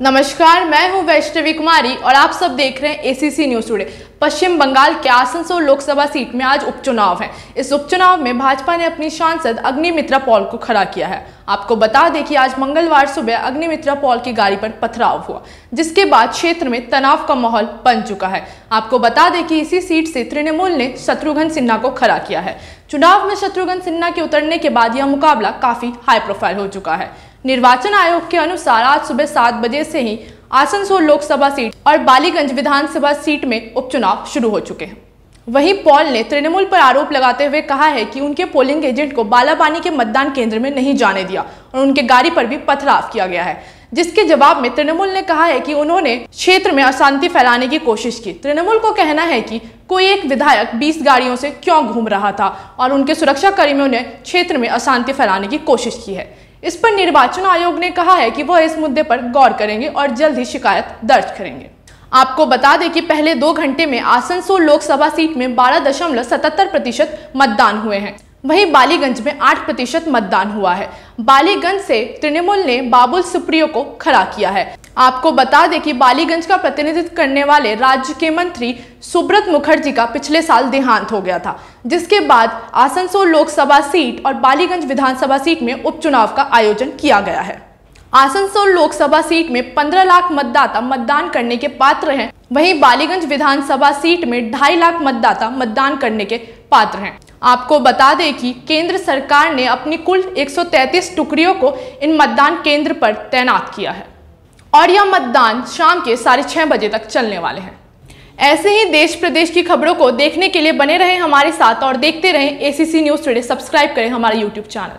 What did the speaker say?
नमस्कार, मैं हूँ वैष्णवी कुमारी और आप सब देख रहे हैं ACC news today Paschim Bangal के आसनसोल लोकसभा सीट में आज उपचुनाव है। इस उपचुनाव में भाजपा ने अपनी सांसद अग्निमित्रा पॉल को खड़ा किया है। आपको बता दें कि आज मंगलवार सुबह अग्निमित्रा पॉल की गाड़ी पर पथराव हुआ, जिसके बाद क्षेत्र में तनाव का माहौल बन चुका है। आपको बता दें कि इसी सीट से तृणमूल ने शत्रुघ्न सिन्हा को खड़ा किया है। चुनाव में शत्रुघ्न सिन्हा के उतरने के बाद यह मुकाबला काफ़ी हाई प्रोफ़ाइल हो चुका है। निर्वाचन आयोग के अनुसार आज सुबह सात बजे से ही आसनसोल लोकसभा सीट और बालीगंज विधानसभा सीट में उपचुनाव शुरू हो चुके हैं। वहीं पॉल ने तृणमूल पर आरोप लगाते हुए कहा है कि उनके पोलिंग एजेंट को बालाबानी के मतदान केंद्र में नहीं जाने दिया और उनके गाड़ी पर भी पथराव किया गया है, जिसके जवाब में तृणमूल ने कहा है कि उन्होंने क्षेत्र में अशांति फैलाने की कोशिश की। तृणमूल को कहना है कि कोई एक विधायक 20 गाड़ियों से क्यों घूम रहा था और उनके सुरक्षा कर्मियों ने क्षेत्र में अशांति फैलाने की कोशिश की है। इस पर निर्वाचन आयोग ने कहा है कि वह इस मुद्दे पर गौर करेंगे और जल्द ही शिकायत दर्ज करेंगे। आपको बता दें कि पहले दो घंटे में आसनसोल लोकसभा सीट में बारह दशमलव सतहत्तर प्रतिशत मतदान हुए हैं। वहीं बालीगंज में 8 प्रतिशत मतदान हुआ है। बालीगंज से तृणमूल ने बाबुल सुप्रियो को खड़ा किया है। आपको बता दें कि बालीगंज का प्रतिनिधित्व करने वाले राज्य के मंत्री सुब्रत मुखर्जी का पिछले साल देहांत हो गया था, जिसके बाद आसनसोल लोकसभा सीट और बालीगंज विधानसभा सीट में उपचुनाव का आयोजन किया गया है। आसनसोल लोकसभा सीट में 15 लाख मतदाता मतदान करने के पात्र हैं। वहीं बालीगंज विधानसभा सीट में ढाई लाख मतदाता मतदान करने के पात्र हैं। आपको बता दें कि केंद्र सरकार ने अपनी कुल 133 टुकड़ियों को इन मतदान केंद्र पर तैनात किया है। और यह मतदान शाम के साढ़े छह बजे तक चलने वाले हैं। ऐसे ही देश प्रदेश की खबरों को देखने के लिए बने रहें हमारे साथ और देखते रहें एसीसी न्यूज़ टुडे सब्सक्राइब करें हमारा यूट्यूब चैनल।